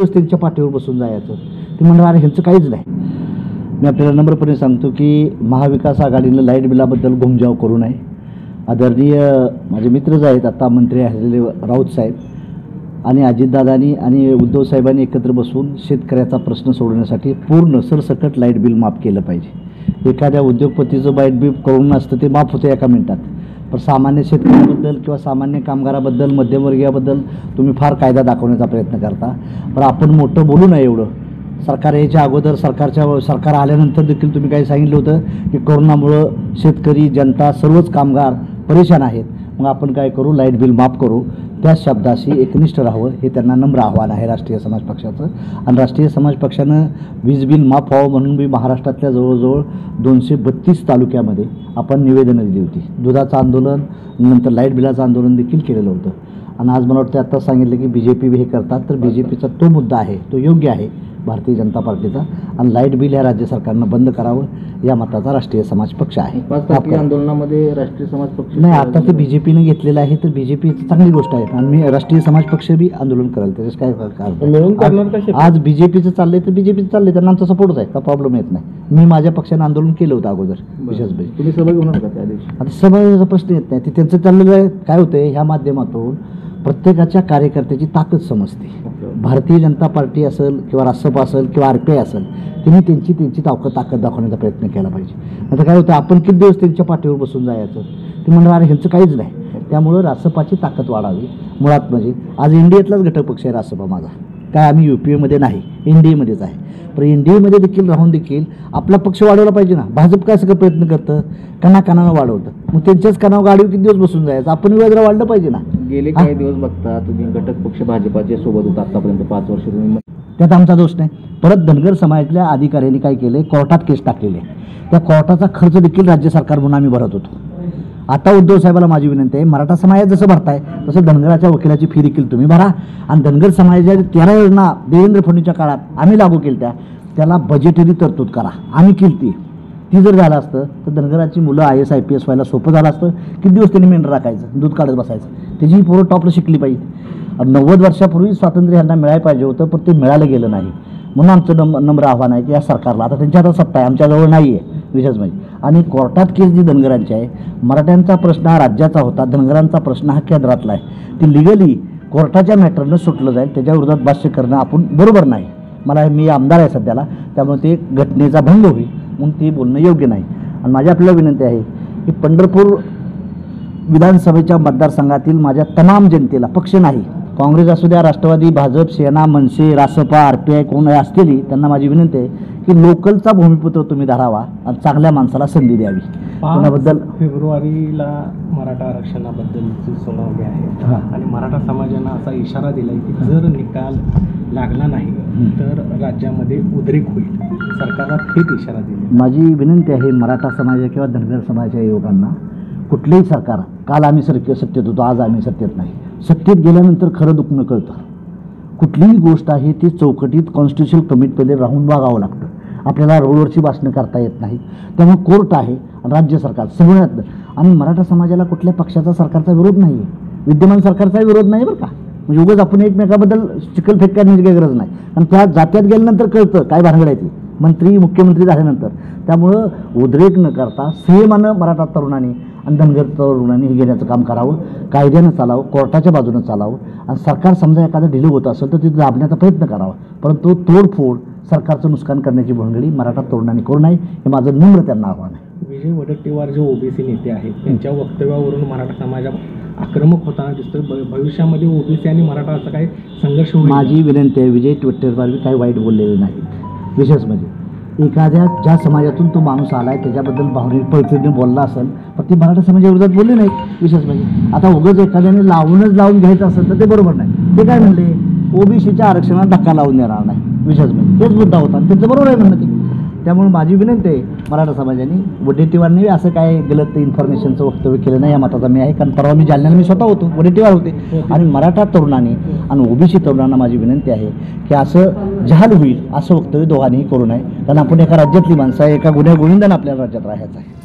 दिवस त्यांच्या पाठीवर बसून जायचं. ते म्हणणार अरे ह्यांचं काहीच नाही. मी आपल्याला नम्रपणे सांगतो की महाविकास आघाडीनं लाइट बिलाबद्दल घुमजाव करू नये. आदरणीय माझे मित्रच आहेत आता मंत्री असलेले राऊत साहेब आणि अजितदादांनी आणि उद्धव साहेबांनी एकत्र बसून शेतकऱ्याचा प्रश्न सोडवण्यासाठी पूर्ण सरसकट लाइट बिल माफ केलं पाहिजे. एखाद्या उद्योगपतीचं लाइट बिल करून असतं ते माफ होतं एका मिनटात. पण सामान्य शेतकऱ्याबद्दल किंवा सामान्य कामगाराबद्दल मध्यमवर्गीयाबद्दल तुम्ही फार कायदा दाखवण्याचा प्रयत्न करता. पण आपण मोठं बोलू नये एवढं. सरकार यायच्या अगोदर सरकारच्या सरकार आल्यानंतर देखील तुम्ही काही सांगितलं होतं की कोरोनामुळं शेतकरी जनता सर्वच कामगार परेशान आहेत. मग आपण काय करू? लाइट बिल माफ करू. त्या शब्दाशी एकनिष्ठ राहावं हे त्यांना नम्र आव्हान आहे राष्ट्रीय समाज पक्षाचं. आणि राष्ट्रीय समाज पक्षानं वीज बिल माफ व्हावं म्हणून मी महाराष्ट्रातल्या जवळजवळ दोनशे बत्तीस तालुक्यामध्ये आपण निवेदनं दिली होती. दुधाचं आंदोलन नंतर लाइट बिलाचं आंदोलन देखील केलेलं होतं. आणि आज मला वाटतं आत्ता सांगितलं की बी जे पी हे करतात तर बी जे पीचा तो मुद्दा आहे तो योग्य आहे. भारतीय जनता पार्टीचा आणि लाइट बिल ह्या राज्य सरकारनं बंद करावं या मताचा राष्ट्रीय समाज पक्ष आहे. पाच आंदोलनामध्ये राष्ट्रीय समाज पक्ष नाही आता ते बी जे पीनं घेतलेलं आहे तर बी जे पी चांगली गोष्ट आहे. आणि मी राष्ट्रीय समाज पक्ष बी आंदोलन करेल त्याच्यात काय मिळून करणार आज- बी जे पीचं चाललंय तर बी जे पीचं चाललंय त्यांना आमचा सपोर्टच आहे का प्रॉब्लेम येत नाही. मी माझ्या पक्षानं आंदोलन केलं होतं अगोदर विशेष भाई तुम्ही सहभागी होणार का त्या दिवशी? आता समाजाचा प्रश्न येत नाही. ते त्यांचं चाललेलं आहे काय होतंय ह्या माध्यमातून प्रत्येकाच्या कार्यकर्त्याची ताकद समजते. भारतीय जनता पार्टी असेल किंवा रासप असेल किंवा आर पी आय असेल त्यांनी त्यांची त्यांची ताकद ताकद दाखवण्याचा प्रयत्न केला पाहिजे. आता काय होतं आपण किती दिवस त्यांच्या पाठीवर बसून जायचं? ते म्हणणार अरे ह्यांचं काहीच नाही. त्यामुळं रासपाची ताकद वाढावी. मुळात म्हणजे आज इंडियातलाच घटक पक्ष आहे रासपा माझा. काय आम्ही यू पी एमध्ये नाही एन डी एमध्येच आहे. पण एन डी एमध्ये देखील राहून देखील आपला पक्ष वाढवला पाहिजे ना. भाजप काय सगळं प्रयत्न करतं? कणा कणानं वाढवतं. मग त्यांच्याच कणावर गाडीवर किती दिवस बसून जायचं? आपण वेगळं वाढलं पाहिजे ना. गेले काही दिवस बघता तुम्ही घटक पक्ष भाजपाचे सोबत होता आतापर्यंत पाच वर्ष तुम्ही त्यात आमचा दोष नाही. परत धनगर समाजातल्या अधिकाऱ्यांनी काय केले कोर्टात केस टाकलेले. त्या कोर्टाचा खर्च देखील राज्य सरकार म्हणून आम्ही भरत होतो. आता उद्धव साहेबाला माझी विनंती आहे मराठा समाज जसं भरताय तसं धनगराच्या वकिलाची फी देखील तुम्ही भरा. आणि धनगर समाजाच्या तेरा योजना देवेंद्र फडणवीसच्या काळात आम्ही लागू केल्या त्या त्याला बजेटरी तरतूद करा. आम्ही केली ती ती जर झालं असतं तर धनगराची मुलं I S I P S व्हायला सोपं झालं असतं. किती दिवस त्यांनी मेंढर राखायचं? दूध काढत बसायचं. त्याची पोरं टॉपला शिकली पाहिजे नव्वद वर्षापूर्वी स्वातंत्र्य यांना मिळायला पाहिजे होतं पण ते मिळालं गेलं नाही. म्हणून आमचं नम नम्र आव्हान आहे की या सरकारला आता त्यांच्या हातात सत्ता आहे आमच्याजवळ नाही आहे विशेष म्हणजे. आणि कोर्टात केस जी धनगरांची आहे मराठ्यांचा प्रश्न हा राज्याचा होता धनगरांचा प्रश्न हा केंद्रातला आहे. ती लिगली कोर्टाच्या मॅटरनं सुटलं जाईल त्याच्या विरोधात भाष्य करणं आपण बरोबर नाही. मला मी आमदार आहे सध्याला त्यामुळे ते घटनेचा भंग होईल म्हणून ते बोलणं योग्य नाही. आणि माझी आपल्याला विनंती आहे की पंढरपूर विधानसभेच्या मतदारसंघातील माझ्या तमाम जनतेला पक्ष नाही काँग्रेस असू द्या Rashtrawadi Bhajap Sena Manse Rasapa R P I कोण असलेली त्यांना माझी विनंती आहे की लोकलचा भूमिपुत्र तुम्ही धरावा आणि चांगल्या माणसाला संधी द्यावी. कोणाबद्दल? फेब्रुवारीला मराठा आरक्षणाबद्दलची सुनावणी आहे. आणि मराठा समाजानं असा इशारा दिलाय की जर निकाल लागला नाही. तर राज्यामध्ये उद्रेक होईल. सरकारला थेट इशारा दिला माझी विनंती आहे मराठा समाज किंवा धनगर समाजाच्या युवकांना कुठलेही सरकार काल आम्ही सर सत्तेत होतो आज आम्ही सत्तेत नाही. सत्तेत गेल्यानंतर खरं दुखणं कळतं. कुठलीही गोष्ट आहे ती चौकटीत कॉन्स्टिट्युशनल कमिटीमध्ये राहून बघावं लागतं. आपल्याला रोडवरची भाषणं करता येत नाही. त्यामुळे कोर्ट आहे राज्य सरकार सगळ्यात. आणि मराठा समाजाला कुठल्या पक्षाचा सरकारचा विरोध नाही आहे विद्यमान सरकारचा विरोध नाही बरं का. म्हणजे उगाच आपण एकमेकाबद्दल चिखलफेक करण्याची काही गरज नाही. आणि त्या जात्यात गेल्यानंतर कळतं काय भानगड आहे मंत्री मुख्यमंत्री झाल्यानंतर. त्यामुळं उद्रेक न करता संयमानं मराठा तरुणांनी आणि धनगर तरुणांनी हे घेण्याचं काम करावं. कायद्यानं चालावं कोर्टाच्या बाजूनं चालावं. आणि सरकार समजा एखादं ढिलं होत असेल तर ते दाबण्याचा प्रयत्न करावा. परंतु तोडफोड सरकारचं नुकसान करण्याची भंगडी मराठा तरुणांनी करू नये हे माझं नम्र त्यांना आव्हान आहे. विजय वडेट्टीवार जे ओबीसी नेते आहेत त्यांच्या वक्तव्यावरून मराठा समाज आक्रमक होताना दिसतोय. भविष्यामध्ये ओबीसी आणि मराठा असा काही संघर्ष? माझी विनंती आहे विजय ट्विटरवर मी काही वाईट बोललेले नाहीत. विशेष म्हणजे एखाद्या ज्या समाजातून तो माणूस आला आहे त्याच्याबद्दल भावनिक पद्धतीने बोलला असेल पण ती मराठा समाजाविरोधात बोलले नाहीत विशेष म्हणजे आता उगच एखाद्याने लावूनच लावून घ्यायचं असेल तर ते बरोबर नाही. ते काय म्हणले? ओबीसीच्या आरक्षणात धक्का लावून देणार नाही. विषयच नाही. तेच मुद्दा होता. आणि त्यांचं बरोबर आहे म्हणणं ते. त्यामुळे माझी विनंती आहे मराठा समाजाने वडेट्टीवारने असं काय गलत इन्फॉर्मेशनचं वक्तव्य केलं नाही या मताचा मी आहे. कारण परवा मी जालन्याला मी स्वतः होतो वडेट्टीवार होते. आणि मराठा तरुणांनी आणि ओबीसी तरुणांना माझी विनंती आहे की असं जहाल होईल असं वक्तव्य दोघांनीही करू नये. कारण आपण एका राज्यातली माणसं आहे एका गुन्ह्या गोविंदानं आपल्या राज्यात राहायचं आहे.